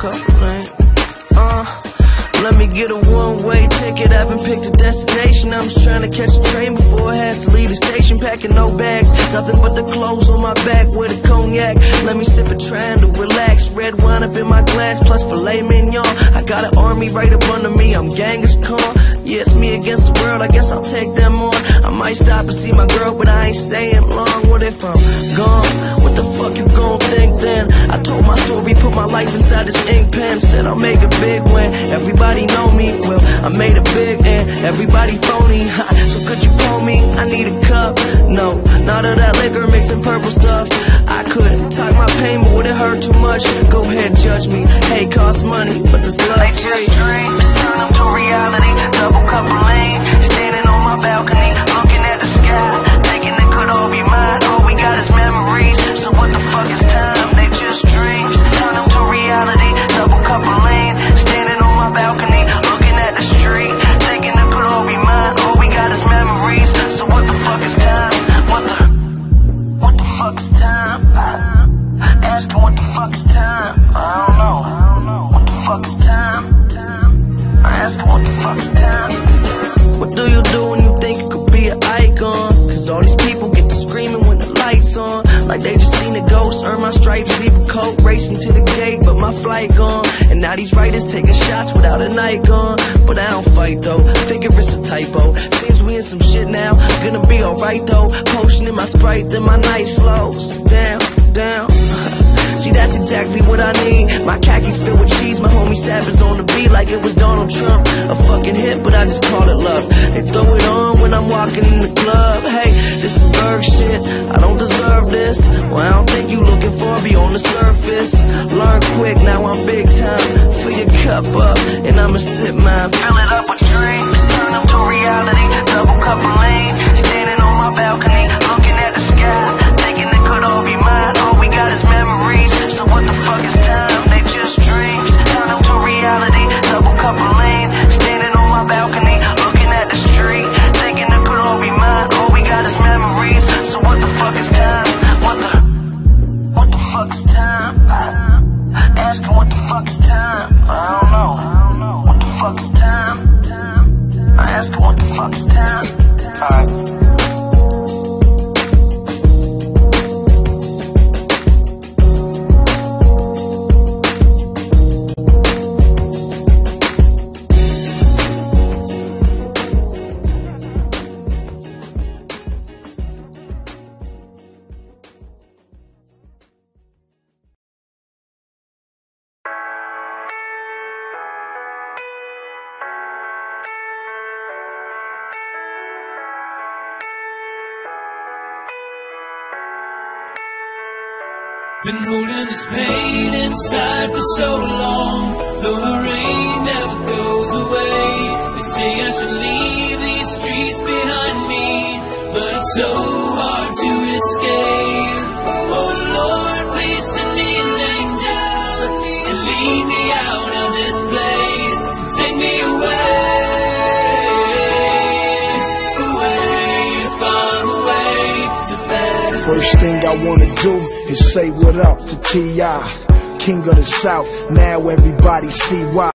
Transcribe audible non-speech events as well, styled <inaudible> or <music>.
Uh, let me get a one-way ticket. I've been picked a destination. I'm just trying to catch a train before it has to leave the station. Packing no bags, nothing but the clothes on my back with a cognac. Let me sip it, trying to relax. Red wine up in my glass, plus filet mignon. I got an army right up under me. I'm Genghis Khan. Yeah, it's me against the world, I guess I'll take them on I might stop and see my girl, but I ain't staying long What if I'm gone? What the fuck you gon' think then? I told my life inside this ink pen. Said I'll make it big when everybody know me. Well, I made it big and everybody phony. Ha, <laughs> so could you call me? I need a cup. No, not of that liquor mixing purple stuff. I could talk my pain, but would it hurt too much? Go ahead, judge me. Hey, cost money, but this love free. Asking what the time? I don't know. What the time? Asking what the fuck is time? What do you do when you think you could be an icon? Cause all these people get to screaming when the lights on. Like they just seen a ghost, earn my stripes, leave a coat, racing to the gate, but my flight gone. And now these writers taking shots without a night gone. But I don't fight though, figure it's a typo. Seems we in some shit now, gonna be alright though. Potion in my sprite, then my night slows. Down, down. I just call it love. They throw it on when I'm walking in the club. Hey, this is Berg shit. I don't deserve this. Well, I don't think you looking for me on the surface. Learn quick, now I'm big time. Fill your cup up, and I'ma sip mine. Fill it up with time? Asking what the fuck's time? Alright. Been holding this pain inside for so long, though the rain never goes away. They say I should leave these streets behind me, but it's so hard to escape. Oh Lord, please send me an angel to lead me out of this place. Take me away, First thing I wanna do is say what up to T.I. King of the South, now everybody see why.